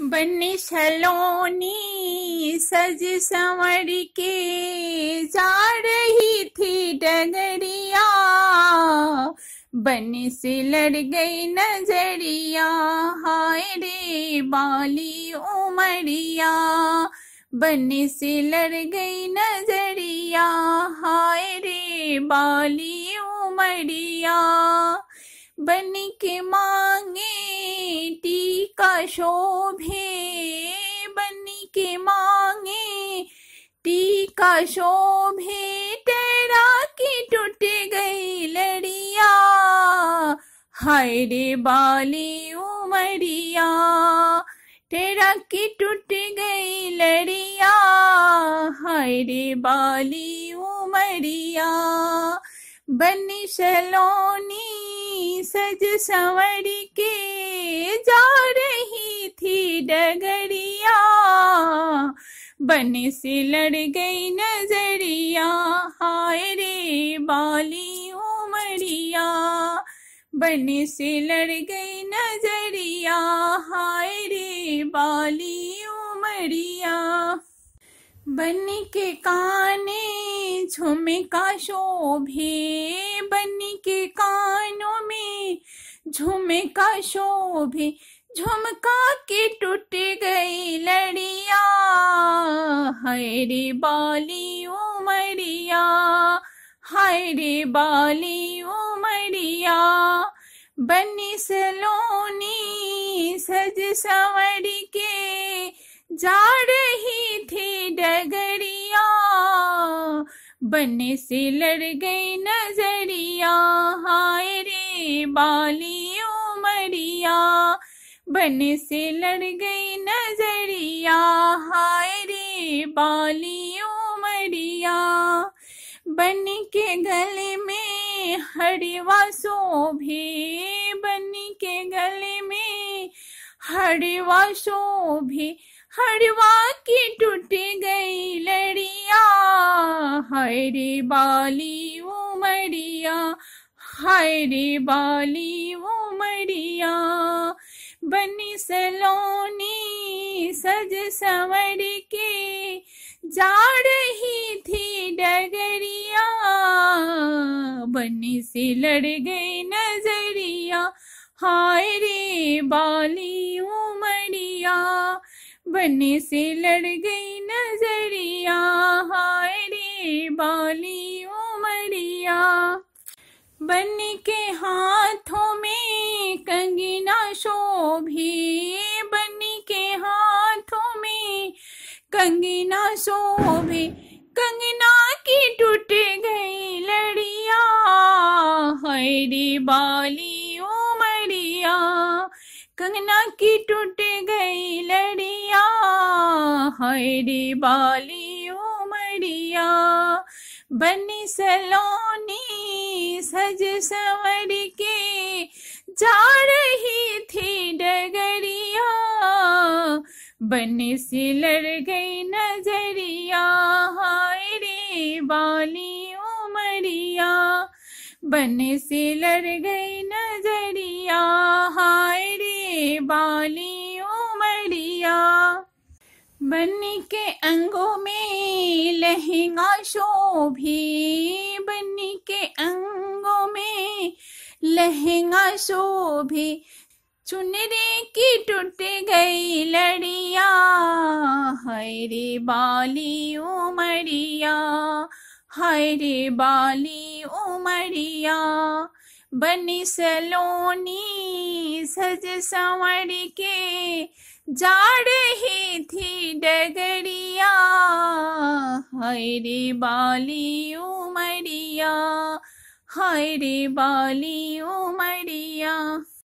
बनी सलोनी सज संवर के जा रही थी डगरिया। बन से लड़ गई नज़रिया, हाय रे बाली उमरिया। बन से लड़ गई नज़रिया, हाय रे बाली उमरिया। बन के मांगे शोभे बन के मांगे। टीका शोभे तेरा की टूट गई लड़िया। हाय रे बाली उमरिया, तेरा की टूट गई लड़िया। हाय रे बाली उमरिया, बनी सलोनी सज संवर के जा। डगरिया बन से लड़ गई नज़रिया, हाय रे बाली उमरिया बन से लड़ गई नज़रिया, हाय रे बाली उमरिया। बन्नी के काने झुमका शोभे बन्नी के कानों में झुमका शोभे झुमका के टूट गई लड़िया हाय रे बाली उमरिया हाय रे बाली उमरिया बनी सलोनी सज संवर के, जा रही थी डगरिया, बने से लड़ गई नज़रिया हाय रे बाली बने से लड़ गई नज़रिया, हाय रे बाली उमरिया। बन के गले में हरिवा शोभे बन के गले में हरिवा शोभे हरवा की टूट गई लड़िया, हाय रे बाली उमरिया, हाय रे बाली उमरिया। बनी सलोनी, सज संवर के। जा रही थी डगरिया, बनी से लड़ गई नज़रिया। हाय रे बाली उमरिया, बने से लड़ गई नज़रिया। हाय रे बाली उमरिया, बन के हाथों कंगना शोभे, कंगना की टूट गई लड़िया। हाय रे बाली उमरिया कंगना की टूट गई लड़िया। हाय रे बाली उमरिया बनी सलोनी, सज संवर के जा रही बन से लड़ गई नज़रिया, हाय रे बाली उमरिया। बन से लड़ गई नज़रिया, हाय रे बाली उमरिया। बन्नी के अंगों में लहंगा शोभी बन्नी के अंगों में लहंगा शोभे चुनरी की टूट गई लड़िया, हाय रे बाली उमरिया, हाय रे बाली उमरिया। बनी सलोनी सज संवर के जा रही थी डगरिया, हाय रे बाली उमरिया, हाय रे बाली उमरिया।